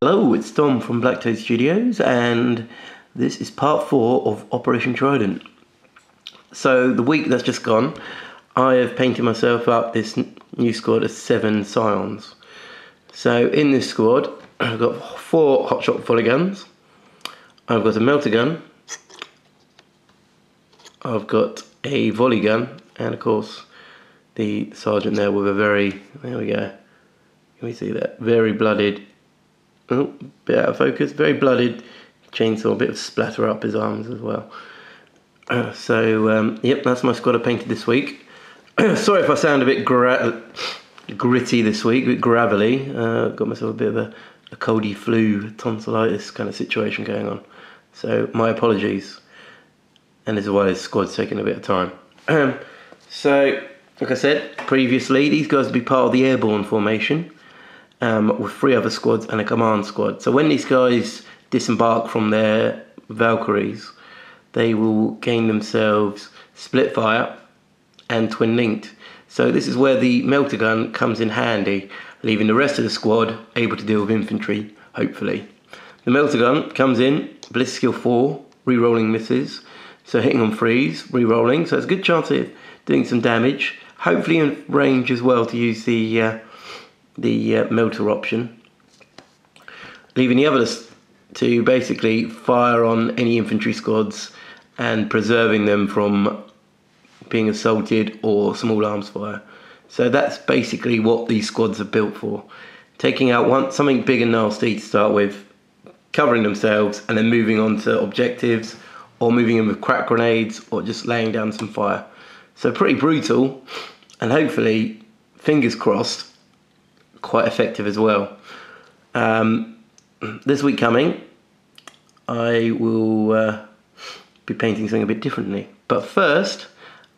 Hello, it's Tom from Black Toad Studios, and this is part four of Operation Trident. So, the week that's just gone, I have painted myself up this new squad of seven Scions. So, in this squad, I've got four hotshot volley guns, I've got a melter gun, I've got a volley gun, and of course, the sergeant there with a very, there we go, can we see that? Very blooded oh, bit out of focus, very blooded chainsaw, a bit of splatter up his arms as well. Uh, so, um, yep, that's my squad I painted this week. Sorry if I sound a bit gra- gritty this week, a bit gravelly. Uh, got myself a bit of a, a coldy flu, tonsillitis kind of situation going on. So, my apologies. And as why this squad's taking a bit of time. So, like I said previously, these guys will be part of the airborne formation um, with three other squads and a command squad. So when these guys disembark from their Valkyries, they will gain themselves split fire and twin linked. So this is where the melter gun comes in handy, leaving the rest of the squad able to deal with infantry, hopefully. The melter gun comes in, ballistic skill 4, re-rolling misses, so hitting on freeze, re-rolling, so it's a good chance of doing some damage, hopefully in range as well to use the uh, the uh, melter option, leaving the others to basically fire on any infantry squads and preserving them from being assaulted or small arms fire. So that's basically what these squads are built for. Taking out one something big and nasty to start with, covering themselves, and then moving on to objectives, or moving in with crack grenades, or just laying down some fire. So pretty brutal, and hopefully, fingers crossed, quite effective as well. Um, this week coming, I will uh, be painting something a bit differently. But first,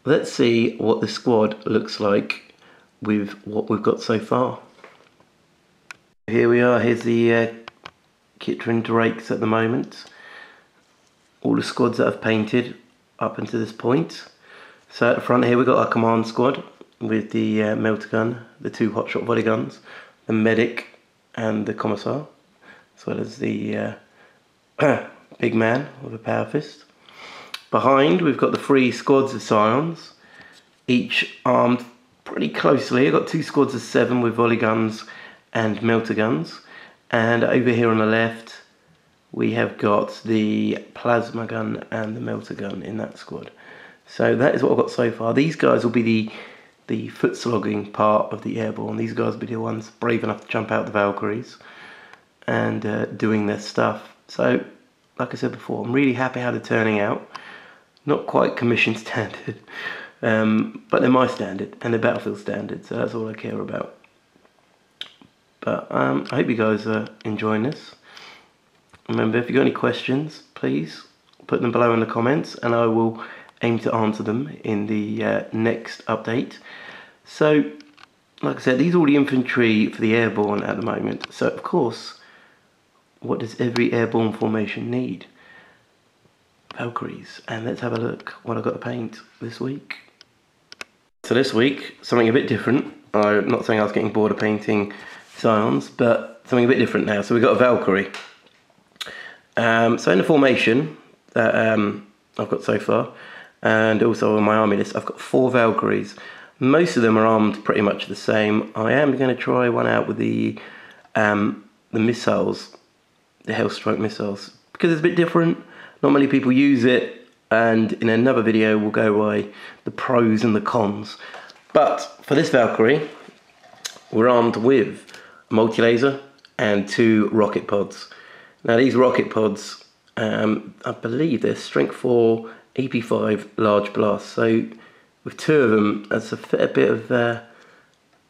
let's see what the squad looks like with what we've got so far. Here we are, here's the uh, Kitrin Drakes at the moment. All the squads that I've painted up until this point. So at the front here we've got our command squad with the uh, melter gun, the two hotshot volley guns, the medic, and the commissar, as well as the uh, big man with a power fist. Behind, we've got the three squads of scions, each armed pretty closely. I've got two squads of seven with volley guns and melter guns. And over here on the left, we have got the plasma gun and the melter gun in that squad. So that is what I've got so far. These guys will be the the foot slogging part of the airborne. These guys will be the ones brave enough to jump out the Valkyries and uh, doing their stuff. So, like I said before, I'm really happy how they're turning out. Not quite commission standard, um, but they're my standard and they're battlefield standard, so that's all I care about. But um, I hope you guys are enjoying this. Remember, if you've got any questions, please put them below in the comments and I will aim to answer them in the uh, next update. So, like I said, these are all the infantry for the airborne at the moment. So, of course, what does every airborne formation need? Valkyries. And let's have a look what I've got to paint this week. So this week, something a bit different. I'm not saying I was getting bored of painting Scions, but something a bit different now. So we've got a Valkyrie. Um, so in the formation that um, I've got so far, and also on my army list, I've got four Valkyries. Most of them are armed pretty much the same. I am going to try one out with the um, the missiles, the Hellstrike missiles, because it's a bit different. Not many people use it, and in another video we'll go by the pros and the cons. But for this Valkyrie, we're armed with a multi-laser and two rocket pods. Now these rocket pods, um, I believe they're strength 4 AP5 large blast. So with two of them, that's a fair bit of uh,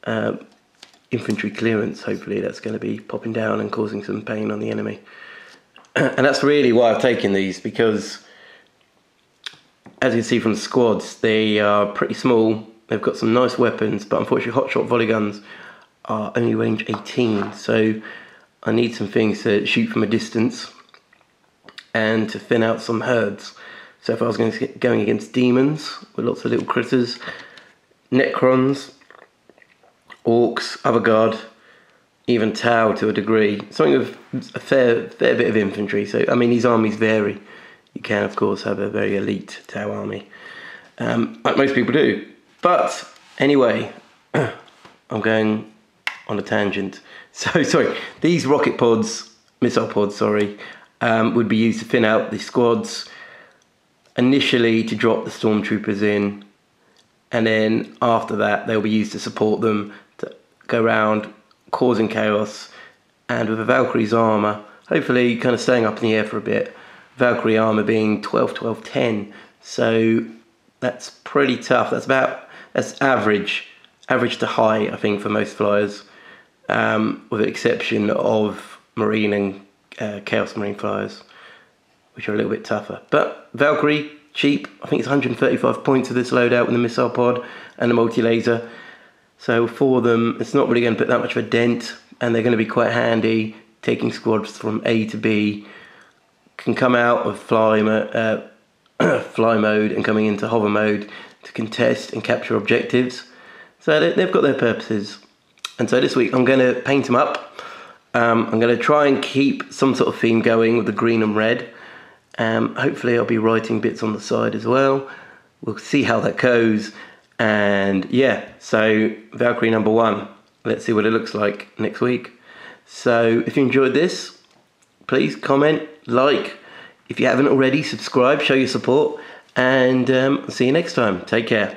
uh, infantry clearance. Hopefully, that's going to be popping down and causing some pain on the enemy. and that's really why I've taken these because, as you can see from the squads, they are pretty small. They've got some nice weapons, but unfortunately, hotshot volley guns are only range 18. So I need some things to shoot from a distance and to thin out some herds. So if I was going, to going against demons with lots of little critters, necrons, orcs, other even Tau to a degree. Something with a fair fair bit of infantry. So I mean, these armies vary. You can of course have a very elite Tau army, um, like most people do. But anyway, I'm going on a tangent. So sorry, these rocket pods, missile pods, sorry, um, would be used to thin out the squads. Initially to drop the stormtroopers in, and then after that they'll be used to support them to go around causing chaos. And with a Valkyrie's armor, hopefully kind of staying up in the air for a bit. Valkyrie armor being 12, 12, 10. So that's pretty tough. That's about that's average, average to high, I think, for most flyers, um, with the exception of Marine and uh, Chaos Marine flyers, which are a little bit tougher. But Valkyrie, cheap. I think it's 135 points of this loadout with the missile pod and the multi laser. So for them, it's not really going to put that much of a dent, and they're going to be quite handy taking squads from A to B. Can come out of fly, uh, fly mode and coming into hover mode to contest and capture objectives. So they've got their purposes. And so this week I'm going to paint them up. Um, I'm going to try and keep some sort of theme going with the green and red. Um, hopefully I'll be writing bits on the side as well. We'll see how that goes. And yeah, so Valkyrie number one. Let's see what it looks like next week. So if you enjoyed this, please comment, like. If you haven't already, subscribe, show your support, and um, see you next time. Take care.